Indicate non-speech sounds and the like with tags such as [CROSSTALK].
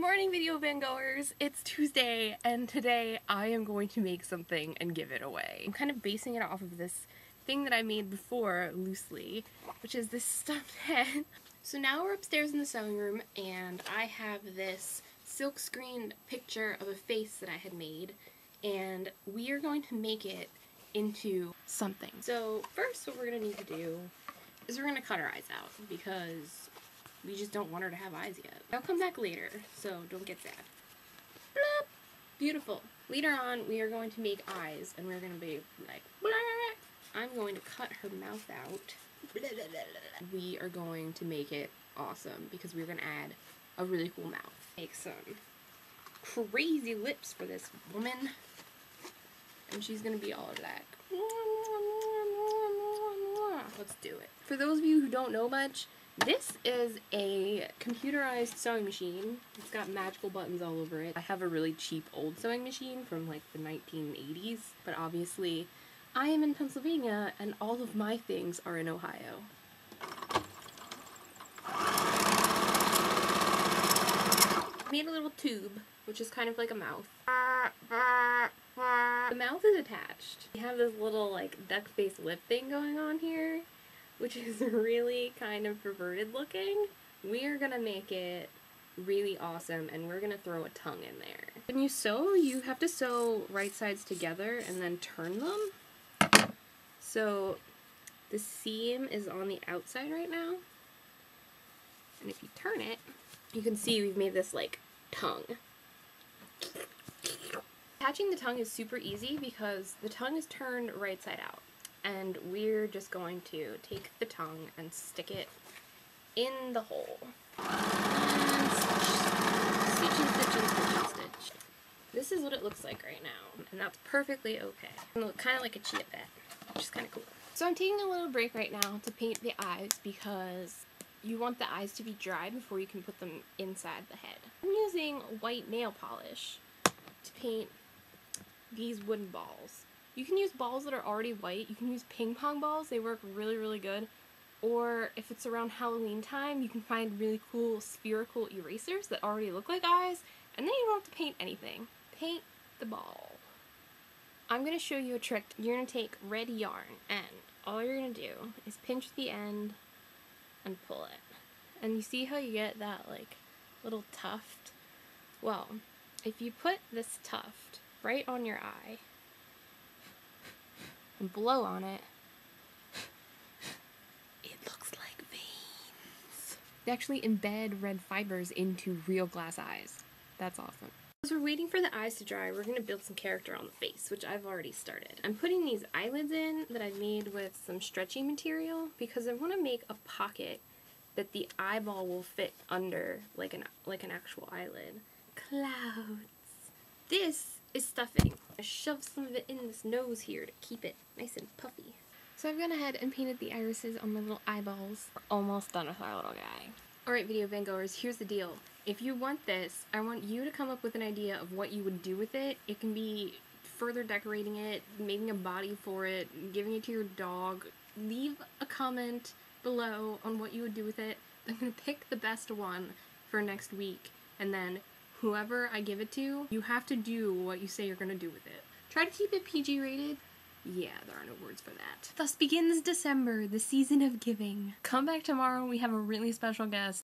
Morning video van goers! It's Tuesday and today I am going to make something and give it away. I'm kind of basing it off of this thing that I made before loosely, which is this stuffed head. [LAUGHS] So now we're upstairs in the sewing room and I have this silk screened picture of a face that I had made and we are going to make it into something. So first what we're going to need to do is we're going to cut our eyes out because we just don't want her to have eyes yet. I'll come back later, so don't get sad. Bloop. Beautiful. Later on, we are going to make eyes, and we're going to be like, I'm going to cut her mouth out. We are going to make it awesome, because we're going to add a really cool mouth. Make some crazy lips for this woman. And she's going to be all like, let's do it. For those of you who don't know much, this is a computerized sewing machine. It's got magical buttons all over it. I have a really cheap old sewing machine from like the 1980s, but obviously I am in Pennsylvania and all of my things are in Ohio. I made a little tube, which is kind of like a mouth. The mouth is attached. We have this little like duck face lip thing going on here which is [LAUGHS] really kind of perverted looking. We are gonna make it really awesome and we're gonna throw a tongue in there. When you sew, you have to sew right sides together and then turn them. So the seam is on the outside right now. And if you turn it, you can see we've made this like tongue. Attaching the tongue is super easy because the tongue is turned right side out and we're just going to take the tongue and stick it in the hole. And stitch, stitch, stitch, stitch, stitch. This is what it looks like right now, and that's perfectly okay. And look kind of like a chia pet, which is kind of cool. So I'm taking a little break right now to paint the eyes because you want the eyes to be dry before you can put them inside the head. I'm using white nail polish to paint these wooden balls. You can use balls that are already white. You can use ping pong balls. They work really, really good. Or if it's around Halloween time, you can find really cool spherical erasers that already look like eyes. And then you don't have to paint anything. Paint the ball. I'm going to show you a trick. You're going to take red yarn and all you're going to do is pinch the end and pull it. And you see how you get that like little tuft? Well, if you put this tuft right on your eye, and blow on it, [LAUGHS] it looks like veins. They actually embed red fibers into real glass eyes. That's awesome. As we're waiting for the eyes to dry, we're going to build some character on the face, which I've already started. I'm putting these eyelids in that I made with some stretchy material because I want to make a pocket that the eyeball will fit under like an like an actual eyelid. Clouds. This is stuffing. I shoved some of it in this nose here to keep it nice and puffy. So I've gone ahead and painted the irises on my little eyeballs. We're almost done with our little guy. Alright video vangoers, here's the deal. If you want this, I want you to come up with an idea of what you would do with it. It can be further decorating it, making a body for it, giving it to your dog. Leave a comment below on what you would do with it. I'm going to pick the best one for next week and then whoever I give it to, you have to do what you say you're gonna do with it. Try to keep it PG rated. Yeah, there are no words for that. Thus begins December, the season of giving. Come back tomorrow, we have a really special guest.